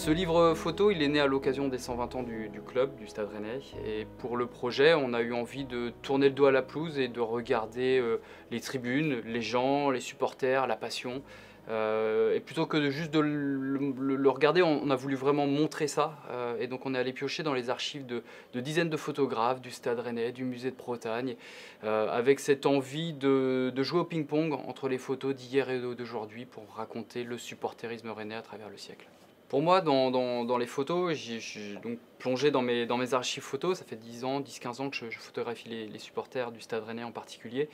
Ce livre photo, il est né à l'occasion des 120 ans du, club, du Stade Rennais. Et pour le projet, on a eu envie de tourner le dos à la pelouse et de regarder euh, les tribunes, les gens, les supporters, la passion. Euh, et plutôt que de juste de le, regarder, on, a voulu vraiment montrer ça. Euh, et donc on est allé piocher dans les archives de, dizaines de photographes du Stade Rennais, du musée de Bretagne, avec cette envie de, de jouer au ping-pong entre les photos d'hier et d'aujourd'hui pour raconter le supporterisme rennais à travers le siècle. Pour moi, dans, les photos, j'ai donc plongé dans mes, dans mes archives photos. Ça fait 10 ans, 10-15 ans que je, photographie les, supporters du Stade Rennais en particulier.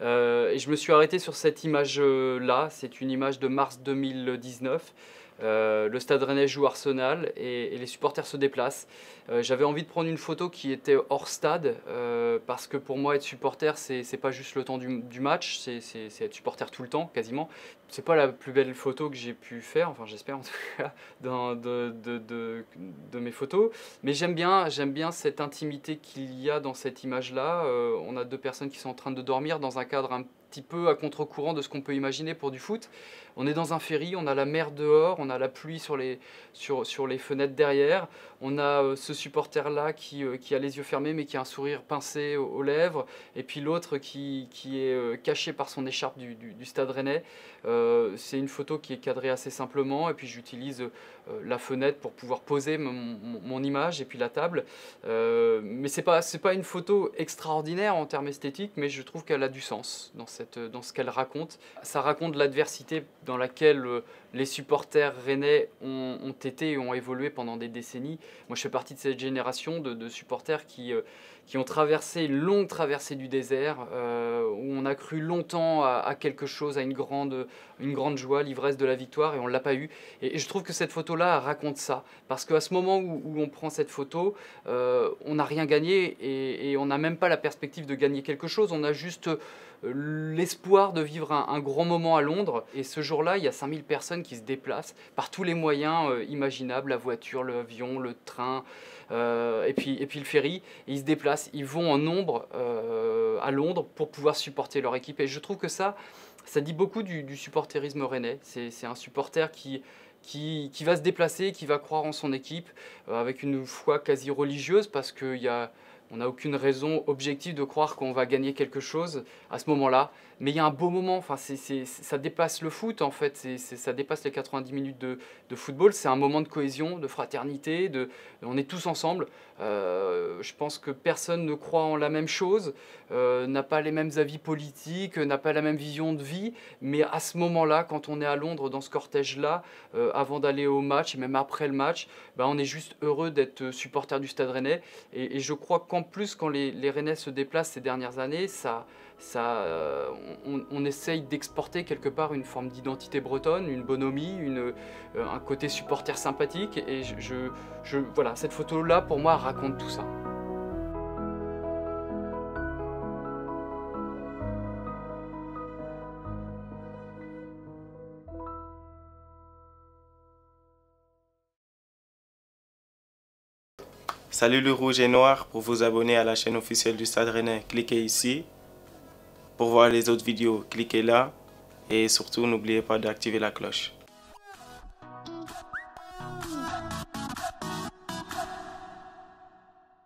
Euh, et je me suis arrêté sur cette image-là. C'est une image de mars 2019. Euh, le Stade Rennais joue Arsenal et, les supporters se déplacent. Euh, j'avais envie de prendre une photo qui était hors stade parce que pour moi être supporter c'est pas juste le temps du, match, c'est être supporter tout le temps quasiment. C'est pas la plus belle photo que j'ai pu faire, enfin j'espère en tout cas, de, de, de, mes photos. Mais j'aime bien, bien cette intimité qu'il y a dans cette image-là. on a deux personnes qui sont en train de dormir dans un cadre un petit peu à contre-courant de ce qu'on peut imaginer pour du foot. On est dans un ferry, on a la mer dehors, on a la pluie sur les, sur, sur les fenêtres derrière, on a euh, ce supporter-là qui, euh, qui, a les yeux fermés mais qui a un sourire pincé aux, lèvres, et puis l'autre qui, qui, est euh, caché par son écharpe du, du, stade rennais. C'est une photo qui est cadrée assez simplement, et puis j'utilise la fenêtre pour pouvoir poser mon, mon, image et puis la table. mais ce n'est pas, pas une photo extraordinaire en termes esthétiques, mais je trouve qu'elle a du sens dans, dans ce qu'elle raconte. Ça raconte l'adversité dans laquelle euh, les supporters rennais ont, été et ont évolué pendant des décennies. Moi, je fais partie de cette génération de, supporters qui, euh, qui ont traversé une longue traversée du désert, euh, où on a cru longtemps à, quelque chose, à une grande, une grande joie, l'ivresse de la victoire, et on ne l'a pas eu. Et, je trouve que cette photo-là raconte ça, parce qu'à ce moment où, on prend cette photo, on n'a rien gagné, et, et on n'a même pas la perspective de gagner quelque chose, on a juste l'espoir de vivre un, grand moment à Londres. Et ce jour-là, il y a 5000 personnes qui se déplacent par tous les moyens euh, imaginables, la voiture, l'avion, le train, euh, et, puis, et puis le ferry. ils se déplacent, ils vont en nombre euh, à Londres pour pouvoir supporter leur équipe. Et je trouve que ça, ça dit beaucoup du, supporterisme rennais. C'est un supporter qui, qui, qui, va se déplacer, qui va croire en son équipe, avec une foi quasi religieuse, parce qu'il y a on n'a aucune raison objective de croire qu'on va gagner quelque chose à ce moment-là. Mais il y a un beau moment, enfin, ça dépasse le foot en fait, ça dépasse les 90 minutes de, football. C'est un moment de cohésion, de fraternité, on est tous ensemble. Euh, je pense que personne ne croit en la même chose, euh, n'a pas les mêmes avis politiques, n'a pas la même vision de vie. Mais à ce moment-là, quand on est à Londres dans ce cortège-là, euh, avant d'aller au match et même après le match, ben, on est juste heureux d'être supporter du Stade Rennais. Et, je crois qu'en plus, quand les, les Rennais se déplacent ces dernières années, ça euh, on, essaye d'exporter quelque part une forme d'identité bretonne, une bonhomie, euh, un côté supporter sympathique. Et je, voilà, cette photo-là, pour moi, raconte tout ça. Salut le rouge et noir, pour vous abonner à la chaîne officielle du Stade Rennais, cliquez ici. Pour voir les autres vidéos, cliquez là et surtout n'oubliez pas d'activer la cloche.